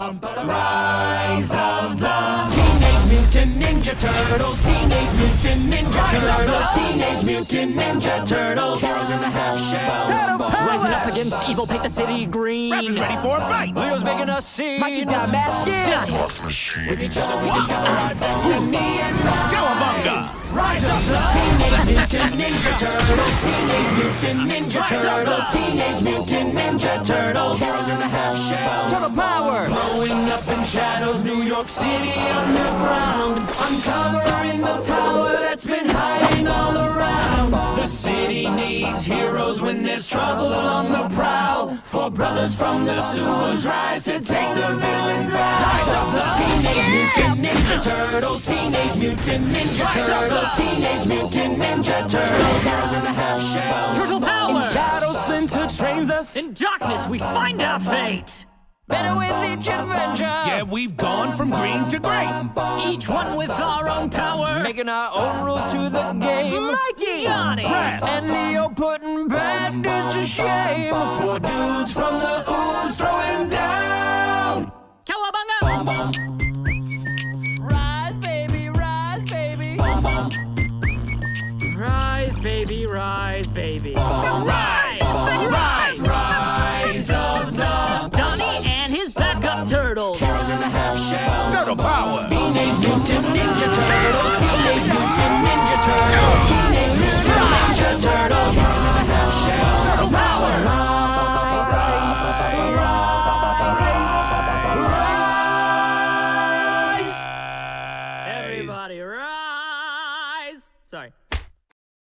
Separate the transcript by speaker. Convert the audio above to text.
Speaker 1: Rise of the Teenage Mutant Ninja Turtles. Teenage Mutant Ninja Turtles. Teenage Mutant Ninja Turtles. Heroes in the half shell.
Speaker 2: Rising up
Speaker 3: against evil, paint the city green. Raph is ready
Speaker 4: for a fight.
Speaker 2: Leo's making us see. Mikey's got a mask in.
Speaker 4: With
Speaker 1: each other we discover our destiny and
Speaker 4: Cowabunga!
Speaker 1: Rise up the Teenage Mutant Ninja Turtles. Teenage Mutant Ninja Turtles. Teenage Mutant Ninja Turtles. Heroes in the half shell. Turtle
Speaker 2: power.
Speaker 1: Glowing up in shadows, New York City underground. Uncovering the power city needs heroes when there's trouble on the prowl. For brothers from the sewers rise to take the villains out. Rise up the Teenage Mutant Ninja Turtles. Teenage Mutant Ninja Turtles. Teenage Mutant Ninja Turtles. Heroes in the half shell.
Speaker 3: Turtle power. Shadow
Speaker 2: Splinter trains us.
Speaker 3: In darkness, we find our fate.
Speaker 2: Better with each adventure. Yeah,
Speaker 4: we've gone from green to gray.
Speaker 3: Each one with our own power.
Speaker 2: Making our own rules to the game. Mikey!
Speaker 3: Donnie! Raph.
Speaker 2: And Leo putting bad dudes to shame. Four dudes
Speaker 1: from the ooze throwing down.
Speaker 3: Cowabunga!
Speaker 2: Rise, baby, rise, baby.
Speaker 3: Rise, baby, rise, baby. Rise!
Speaker 1: Ninja Turtles. Teenage Ninja Turtles. Teenage Ninja Turtles.
Speaker 4: Power.
Speaker 3: Everybody rise! Sorry.